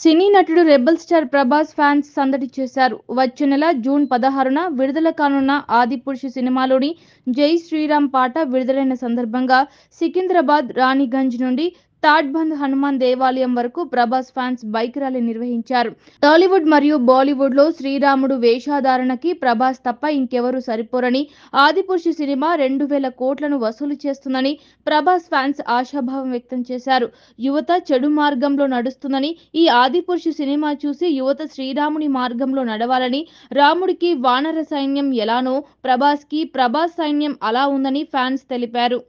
సినీ నటుడు rebel star Prabhas fans సందడి చేశారు. వచ్చే నెల జూన్ పదహారున విడుదల కానున్న ఆదిపురుషు సినిమాలోని జై శ్రీరామ్ పాట విడుదలైన సందర్భంగా సికింద్రాబాద్ రాణిగంజ్ నుండి తాడ్బంద్ హనుమాన్ దేవాలయం వరకు ప్రభాస్ ఫ్యాన్స్ బైక్ ర్యాలీ నిర్వహించారు. టాలీవుడ్ మరియు బాలీవుడ్లో శ్రీరాముడు వేషధారణకి ప్రభాస్ తప్ప ఇంకెవరూ సరిపోరని ఆదిపురుషు సినిమా రెండు వేల కోట్లను వసూలు చేస్తుందని ప్రభాస్ ఫ్యాన్స్ ఆశాభావం వ్యక్తం చేశారు. యువత చెడు మార్గంలో నడుస్తుందని ఈ ఆదిపురుషు సినిమా చూసి యువత శ్రీరాముని మార్గంలో నడవాలని రాముడికి వానర సైన్యం ఎలానో ప్రభాస్కి ప్రభాస్ సైన్యం అలా ఉందని ఫ్యాన్స్ తెలిపారు.